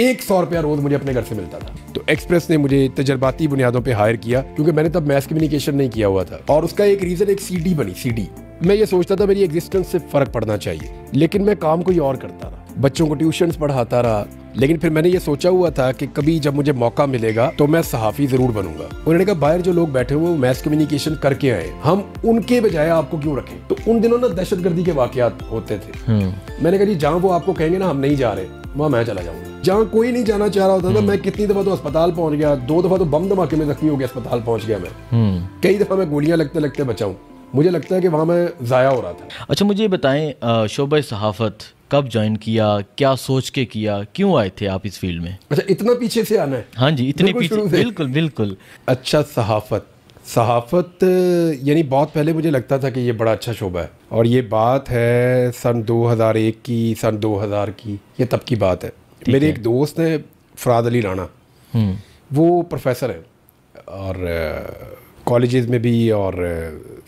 एक सौ रुपया रोज मुझे अपने घर से मिलता था। तो एक्सप्रेस ने मुझे तजर्बाती बुनियादों पर हायर किया क्योंकि मैंने तब मैथ कम्युनिकेशन नहीं किया हुआ था। और उसका एक रीजन एक सीडी बनी सीडी मैं ये सोचता था मेरी एग्जिस्टेंस से फ़र्क पड़ना चाहिए लेकिन मैं काम कोई और करता रहा। बच्चों को ट्यूशन पढ़ाता रहा लेकिन फिर मैंने ये सोचा हुआ था कि कभी जब मुझे मौका मिलेगा तो मैं सहाफ़ी ज़रूर बनूँगा। उन्होंने कहा बाहर जो लोग बैठे हुए वो मैथ कम्युनिकेशन करके आए हम उनके बजाय आपको क्यों रखें? तो उन दिनों ना दहशत गर्दी के वाकयात होते थे। मैंने कहा जी जहाँ वो आपको कहेंगे ना हम नहीं जा रहे वहाँ मैं चला जाऊँगा। जहाँ कोई नहीं जाना चाह रहा होता था मैं कितनी दफ़ा तो अस्पताल पहुँच गया दो दफ़ा तो बम धमाके में जख्मी हो गया अस्पताल पहुँच गया मैं। कई दफ़ा मैं गोलियाँ लगते लगते बचाऊं मुझे लगता है कि वहाँ मैं ज़ाया हो रहा था। अच्छा मुझे बताएँ शोबा सहाफ़त कब ज्वाइन किया क्या सोच के किया क्यों आए थे आप इस फ़ील्ड में? अच्छा इतना पीछे से आना है। हाँ जी इतने पीछे बिल्कुल बिल्कुल। अच्छा सहाफ़त। सहाफ़त यानी बहुत पहले मुझे लगता था कि ये बड़ा अच्छा शोबा है। और ये बात है सन 2001 की सन 2000 की ये तब की बात है। मेरे एक दोस्त हैं फराद अली राना हम्म। वो प्रोफेसर हैं और कॉलेजेस में भी और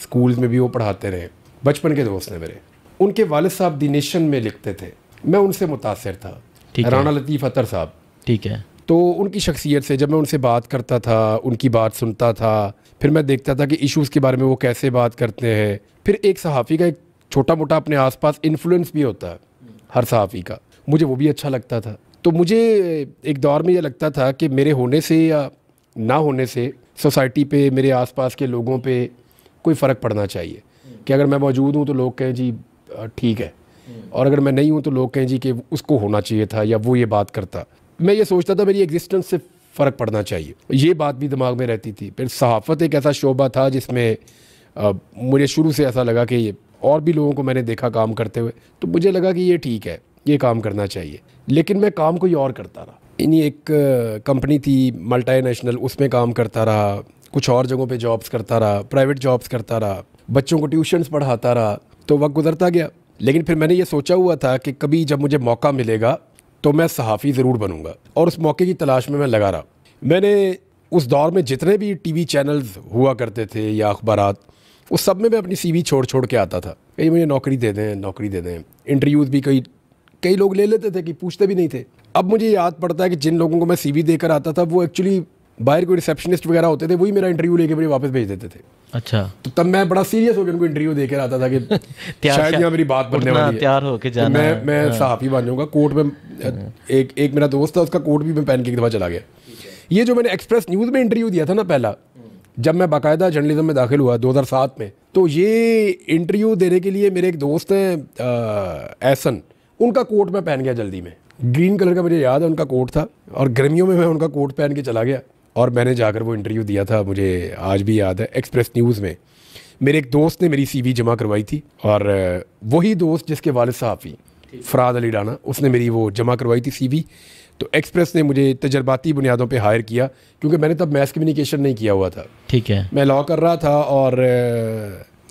स्कूल्स में भी वो पढ़ाते रहे। बचपन के दोस्त हैं मेरे। उनके वालिद साहब दी नेशन में लिखते थे। मैं उनसे मुतासर था। राना लतीफ़ अतर साहब। ठीक है। तो उनकी शख्सियत से जब मैं उनसे बात करता था उनकी बात सुनता था फिर मैं देखता था कि इश्यूज़ के बारे में वो कैसे बात करते हैं। फिर एक सहाफ़ी का एक छोटा मोटा अपने आसपास इन्फ्लुएंस भी होता है हर सहाफ़ी का। मुझे वो भी अच्छा लगता था। तो मुझे एक दौर में यह लगता था कि मेरे होने से या ना होने से सोसाइटी पे, मेरे आसपास के लोगों पे कोई फ़र्क पड़ना चाहिए। कि अगर मैं मौजूद हूँ तो लोग कहें, जी ठीक है। और अगर मैं नहीं हूँ तो लोग कहें, जी, कि उसको होना चाहिए था या वो ये बात करता। मैं ये सोचता था मेरी एग्जिस्टेंस से फ़र्क पड़ना चाहिए। ये बात भी दिमाग में रहती थी। फिर सहाफ़त एक ऐसा शोबा था जिसमें मुझे शुरू से ऐसा लगा कि ये और भी लोगों को मैंने देखा काम करते हुए। तो मुझे लगा कि ये ठीक है। ये काम करना चाहिए। लेकिन मैं काम कोई और करता रहा। इन्हीं एक कंपनी थी मल्टी नेशनल उसमें काम करता रहा, कुछ और जगहों पे जॉब्स करता रहा प्राइवेट जॉब्स करता रहा, बच्चों को ट्यूशन्स पढ़ाता रहा तो वक्त गुजरता गया। लेकिन फिर मैंने ये सोचा हुआ था कि कभी जब मुझे मौका मिलेगा तो मैं सहाफ़ी ज़रूर बनूँगा। और उस मौके की तलाश में मैं लगा रहा। मैंने उस दौर में जितने भी टीवी चैनल्स हुआ करते थे या अखबार उस सब में मैं अपनी सीवी छोड़ छोड़ के आता था। कहीं मुझे नौकरी दे दें, नौकरी दे दें। इंटरव्यूज़ भी कई कई लोग ले लेते थे कि पूछते भी नहीं थे। अब मुझे याद पड़ता है कि जिन लोगों को मैं सीवी देकर आता था वो एक्चुअली बाहर कोई रिसेप्शनिस्ट वगैरह होते थे वही मेरा इंटरव्यू लेके मुझे वापस भेज देते थे। अच्छा। तो तब मैं बड़ा सीरियस होकर उनको इंटरव्यू देकर आता था कि शायद यहाँ मेरी बात बनने वाली है। तैयार होके तो जाना मैं मैं हाँ। साहब ही बन जाऊँगा कोर्ट में एक एक मेरा दोस्त था उसका कोर्ट भी मैं पहन के एक दफ़ा चला गया। ये जो मैंने एक्सप्रेस न्यूज़ में इंटरव्यू दिया था ना पहला जब मैं बाकायदा जर्नलिज्म में दाखिल हुआ 2007 में तो ये इंटरव्यू देने के लिए मेरे एक दोस्त हैं एहसन उनका कोट मैं पहन गया जल्दी में। ग्रीन कलर का मुझे याद है उनका कोट था और गर्मियों में मैं उनका कोट पहन के चला गया। और मैंने जाकर वो इंटरव्यू दिया था मुझे आज भी याद है एक्सप्रेस न्यूज़ में। मेरे एक दोस्त ने मेरी सीवी जमा करवाई थी और वही दोस्त जिसके वालिद साहफ़ी फराद अली राना उसने मेरी वो जमा करवाई थी सीवी तो एक्सप्रेस ने मुझे तजर्बाती बुनियादों पे हायर किया क्योंकि मैंने तब मैथ कम्युनिकेशन नहीं किया हुआ था। ठीक है। मैं लॉ कर रहा था और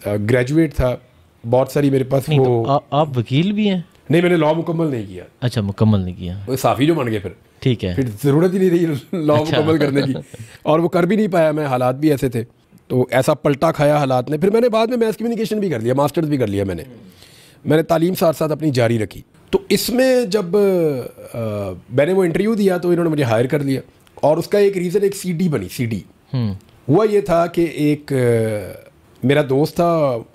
ग्रेजुएट था। बहुत सारी मेरे पास वो तो आ, आप वकील भी हैं? नहीं मैंने लॉ मुकम्मल नहीं किया। अच्छा मुकम्मल नहीं किया। वो साफ़ी जो बन गए फिर। ठीक है। फिर ज़रूरत ही नहीं रही लॉ अच्छा। मुकम्मल करने की। और वो कर भी नहीं पाया मैं हालात भी ऐसे थे। तो ऐसा पलटा खाया हालात ने। फिर मैंने बाद में मैथ कम्युनिकेशन भी कर लिया मास्टर्स भी कर लिया मैंने। मैंने तालीम साथ साथ अपनी जारी रखी। तो इसमें जब आ, मैंने वो इंटरव्यू दिया तो इन्होंने मुझे हायर कर लिया। और उसका एक रीज़न एक सी बनी सी हम्म। हुआ ये था कि एक मेरा दोस्त था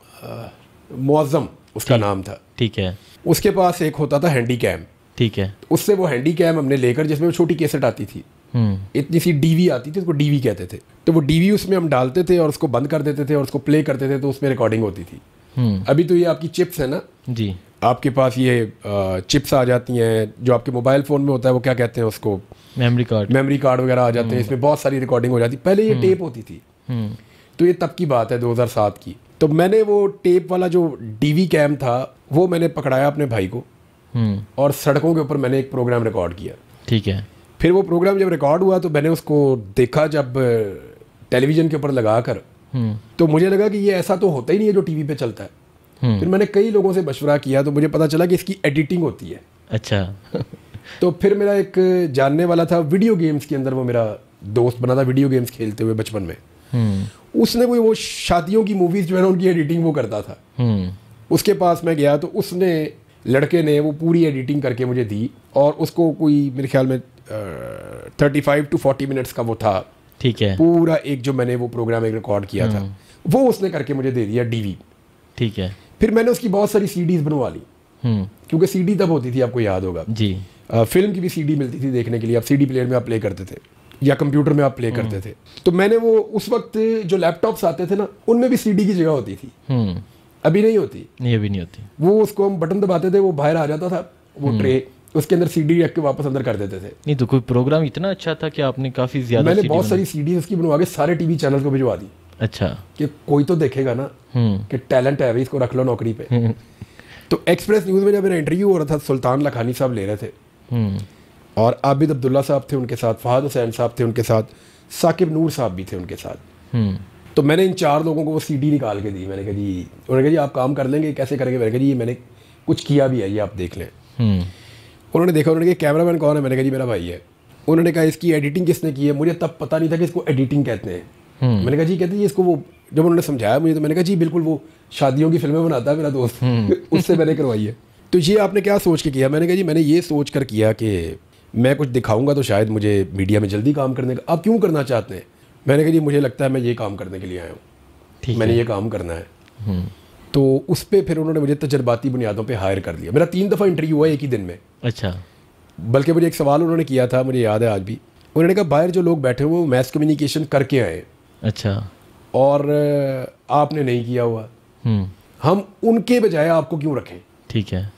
मुआज़म उसका नाम था। ठीक है। उसके पास एक होता था हैंडी कैम ठीक है। उससे वो हैंडी कैम हमने लेकर जिसमें वो छोटी केसेट आती थी हम्म। इतनी सी डीवी आती थी उसको डीवी कहते थे। तो वो डीवी उसमें हम डालते थे और उसको बंद कर देते थे और उसको प्ले करते थे तो उसमें रिकॉर्डिंग होती थी। हम्म। अभी तो ये आपकी चिप्स है ना? जी। आपके पास ये चिप्स आ जाती हैं जो आपके मोबाइल फ़ोन में होता है वो क्या कहते हैं उसको? मेमोरी कार्ड मेमोरी कार्ड वगैरह आ जाते हैं हम्म। इसमें बहुत सारी रिकॉर्डिंग हो जाती। पहले ये टेप होती थी। तो ये तब की बात है 2007 की। तो मैंने वो टेप वाला जो डीवी कैम था वो मैंने पकड़ाया अपने भाई को। हम्म। और सड़कों के ऊपर मैंने एक प्रोग्राम रिकॉर्ड किया। ठीक है। फिर वो प्रोग्राम जब रिकॉर्ड हुआ तो मैंने उसको देखा जब टेलीविज़न के ऊपर लगा कर हम्म। तो मुझे लगा कि ये ऐसा तो होता ही नहीं है जो टीवी पे चलता है। हम्म। फिर मैंने कई लोगों से मशवरा किया तो मुझे पता चला कि इसकी एडिटिंग होती है। अच्छा। तो फिर मेरा एक जानने वाला था वीडियो गेम्स के अंदर वो मेरा दोस्त बना था वीडियो गेम्स खेलते हुए बचपन में। उसने कोई वो शादियों की मूवीज़ जो है ना उनकी एडिटिंग वो करता था। हम्म। उसके पास मैं गया तो उसने लड़के ने वो पूरी एडिटिंग करके मुझे दी और उसको कोई मेरे ख्याल में thirty five to forty minutes का वो था। ठीक है। पूरा एक जो मैंने वो प्रोग्राम एक रिकॉर्ड किया था। वो उसने करके मुझे दे दिया डीवी ठीक है। फिर मैंने उसकी बहुत सारी सीडीज बनवा ली। हम्म। क्योंकि सीडी तब होती थी आपको याद होगा। जी। अ, फ़िल्म की भी सीडी मिलती थी देखने के लिए आप सीडी प्लेयर में आप प्ले करते थे। या कंप्यूटर में आप प्ले करते थे। तो मैंने वो उस वक्त जो लैपटॉप्स आते थे ना उनमें भी सीडी की जगह होती थी। हम्म। अभी नहीं होती। ये भी नहीं होती। वो उसको हम बटन दबाते थे वो बाहर आ जाता था वो ट्रे उसके अंदर सीडी रख के वापस अंदर कर देते थे। नहीं तो कोई प्रोग्राम इतना अच्छा था कि आपने काफ़ी ज़्यादा मैंने बहुत सारी सीडी उसकी बनवा के सारे टीवी चैनल को भिजवा दी। अच्छा। कि कोई तो देखेगा ना हम्म। कि टैलेंट है भाई इसको रख लो नौकरी पे। तो एक्सप्रेस न्यूज़ में जब मेरा इंटरव्यू हो रहा था सुल्तान लखानी साहब ले रहे थे। हम्म। और आबिद अब्दुल्ला साहब थे उनके साथ फहद हुसैन साहब थे उनके साथ साकिब नूर साहब भी थे उनके साथ। हम्म। तो मैंने इन चार लोगों को वो सीडी निकाल के दी। मैंने कहा जी उन्होंने कहा जी आप काम कर लेंगे कैसे करेंगे? मैंने कहा जी ये मैंने कुछ किया भी है ये आप देख लें। हम्म। उन्होंने देखा उन्होंने कहा कैमरामैन कौन है? मैंने कहा जी मेरा भाई है। उन्होंने कहा इसकी एडिटिंग किसने की है? मुझे तब पता नहीं था कि इसको एडिटिंग कहते हैं। हम्म। मैंने कहा जी कहते हैं इसको वो जब उन्होंने समझाया मुझे तो मैंने कहा जी बिल्कुल वो शादियों की फ़िल्में बनाता है मेरा दोस्त। उससे मैंने करवाई है। तो ये आपने क्या सोच के किया? मैंने कहा जी मैंने ये सोच कर किया कि मैं कुछ दिखाऊँगा तो शायद मुझे मीडिया में जल्दी काम करने का आप क्यों करना चाहते हैं? मैंने कहा जी मुझे लगता है मैं ये काम करने के लिए आया हूँ। ठीक मैंने ये काम करना है। हम्म। तो उस पर फिर उन्होंने मुझे तजर्बाती बुनियादों पर हायर कर लिया। मेरा तीन दफ़ा इंटरव्यू हुआ एक ही दिन में। अच्छा। बल्कि मुझे एक सवाल उन्होंने किया था मुझे याद है आज भी। उन्होंने कहा बाहर जो लोग बैठे हुए वो मैथ कम्युनिकेशन करके आए अच्छा। और आपने नहीं किया हुआ। हम्म। हम उनके बजाय आपको क्यों रखें? ठीक है।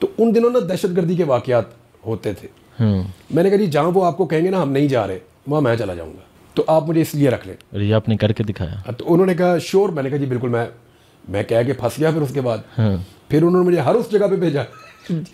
तो उन दिनों ना दहशतगर्दी के वाकयात होते थे। मैंने कहा जी जहाँ वो आपको कहेंगे ना हम नहीं जा रहे वहाँ मैं चला जाऊँगा। तो आप मुझे इसलिए रख लें। ये आपने करके दिखाया। तो उन्होंने कहा श्योर? मैंने कहा जी बिल्कुल मैं मैं कह के फंस गया फिर उसके बाद। हाँ। फिर उन्होंने मुझे हर उस जगह पे भेजा।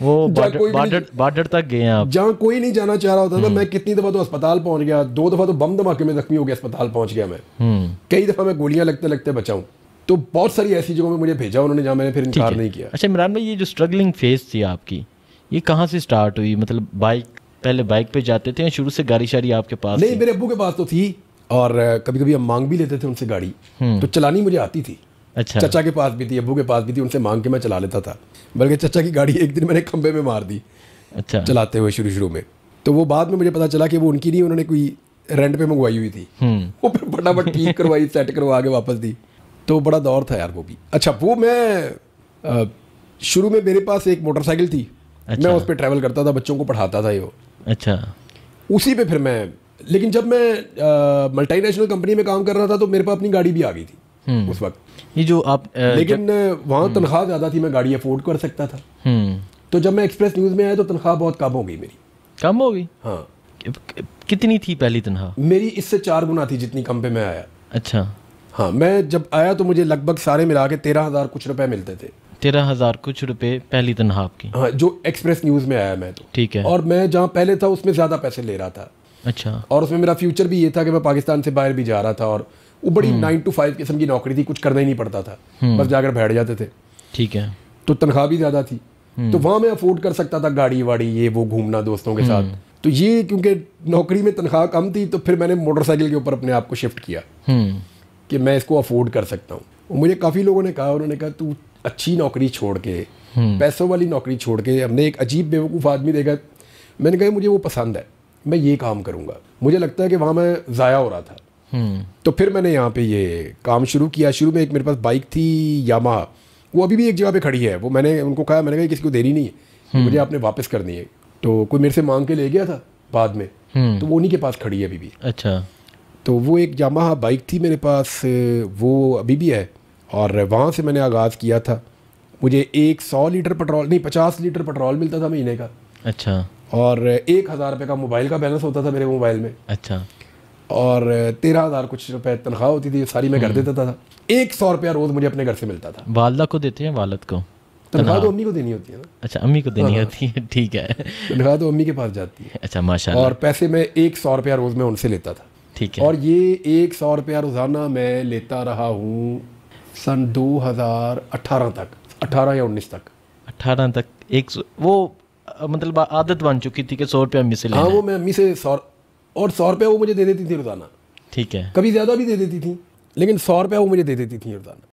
वो बॉर्डर तक गए हैं आप। जहाँ कोई नहीं जाना चाह रहा होता था मैं कितनी दफ़ा तो अस्पताल पहुँच गया दो दफ़ा तो बम धमाके में जख्मी हो गया अस्पताल पहुँच गया मैं। हम्म। कई दफ़ा मैं गोलियाँ लगते लगते बचाऊं तो बहुत सारी ऐसी जगहों में मुझे भेजा उन्होंने जहाँ मैंने फिर इनकार नहीं किया। अच्छा इमरान भाई ये जो स्ट्रगलिंग फ़ेज़ थी आपकी ये कहाँ से स्टार्ट हुई? मतलब बाइक पहले बाइक पे जाते थे या शुरू से गाड़ी शाड़ी आपके पास नहीं? मेरे अब्बू के पास तो थी और कभी कभी हम मांग भी लेते थे उनसे गाड़ी। तो चलानी मुझे आती थी। अच्छा। चचा के पास भी थी अब्बू के पास भी थी उनसे मांग के मैं चला लेता था। बल्कि चचा की गाड़ी एक दिन मैंने खंबे में मार दी अच्छा। चलाते हुए शुरू शुरू में। तो वो बाद में मुझे पता चला कि वो उनकी नहीं उन्होंने कोई रेंट पे मंगवाई हुई थी। हम्म। वो फिर फटाफट ठीक करवाई सेट करवा के वापस दी। तो बड़ा दौर था यार वो भी। अच्छा वो मैं शुरू में मेरे पास एक मोटरसाइकिल थी। अच्छा। मैं उस पर ट्रैवल करता था बच्चों को पढ़ाता था ये वो। अच्छा। उसी पे फिर मैं लेकिन जब मैं मल्टी नेशनल कंपनी में काम कर रहा था तो मेरे पास अपनी गाड़ी भी आ गई थी उस वक्त। ये जो आप अ, लेकिन वहाँ तनख्वाह ज़्यादा थी मैं गाड़ी अफोर्ड कर सकता था। हम्म। तो जब मैं एक्सप्रेस न्यूज़ में आया तो तनख्वाह बहुत कम हो गई मेरी। कम हो गई? हाँ। कितनी थी पहली तनख्वाह? मेरी इससे चार गुना थी जितनी कम पे मैं आया। अच्छा। हाँ मैं जब आया तो मुझे लगभग सारे मिला के तेरह हज़ार कुछ रुपए मिलते थे। तेरह हज़ार कुछ रुपए पहली तनख्वाह आपकी। हाँ जो एक्सप्रेस न्यूज़ में आया मैं तो। ठीक है। और मैं जहाँ पहले था उसमें ज़्यादा पैसे ले रहा था। अच्छा। और उसमें मेरा फ्यूचर भी ये था कि मैं पाकिस्तान से बाहर भी जा रहा था और वो बड़ी नाइन टू फाइव किस्म की नौकरी थी कुछ करना ही नहीं पड़ता था। बस जाकर बैठ जाते थे। ठीक है। तो तनख्वाह भी ज़्यादा थी। तो वहाँ मैं अफोर्ड कर सकता था गाड़ी वाड़ी ये वो घूमना दोस्तों के साथ। तो ये क्योंकि नौकरी में तनख्वाह कम थी तो फिर मैंने मोटरसाइकिल के ऊपर अपने आप को शिफ्ट किया। हम्म। कि मैं इसको अफोर्ड कर सकता हूँ। मुझे काफ़ी लोगों ने कहा उन्होंने कहा तू अच्छी नौकरी छोड़ के पैसों वाली नौकरी छोड़ के हमने एक अजीब बेवकूफ़ आदमी देखा। मैंने कहा मुझे वो पसंद है मैं ये काम करूँगा। मुझे लगता है कि वहाँ मैं ज़ाया हो रहा था। हम्म। तो फिर मैंने यहाँ पे ये काम शुरू किया। शुरू में एक मेरे पास बाइक थी यामा वो अभी भी एक जगह पे खड़ी है। वो मैंने उनको कहा मैंने कहा किसी को देनी नहीं है। मुझे आपने वापस करनी है। तो कोई मेरे से मांग के ले गया था बाद में। हम्म। तो वो उन्हीं के पास खड़ी है अभी भी। अच्छा। तो वो एक यामाहा बाइक थी मेरे पास। वो अभी भी है। और वहाँ से मैंने आगाज़ किया था। मुझे एक सौ लीटर पेट्रोल नहीं पचास लीटर पेट्रोल मिलता था महीने का। अच्छा। और एक हज़ार रुपये का मोबाइल का बैलेंस होता था मेरे मोबाइल में। अच्छा। और तेरह हज़ार कुछ रुपए तनख्वाह होती थी सारी मैं कर देता था। एक सौ रुपया रोज़ मुझे अपने घर से मिलता था। वालदा को देते हैं वालद को? तनख्वाह तो अम्मी को देनी होती है ना। अच्छा अम्मी को देनी होती है ठीक है। तनख्वाह तो अम्मी के पास जाती है। अच्छा माशा और पैसे मैं एक सौ रुपया रोज़ में उनसे लेता था। ठीक है। और ये एक सौ रुपया रोज़ाना मैं लेता रहा हूँ सन 2018 तक 18 या 19 तक। अठारह तक एक सौ वो मतलब आदत बन चुकी थी कि सौ रुपया अम्मी से हाँ वो मैं अम्मी से सौ और सौ रुपया वो मुझे दे देती थी रोज़ाना। ठीक है। कभी ज़्यादा भी दे देती थी लेकिन सौ रुपया वो मुझे दे देती थी रोज़ाना।